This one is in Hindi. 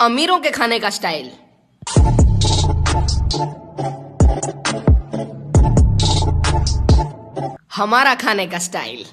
अमीरों के खाने का स्टाइल। हमारा खाने का स्टाइल।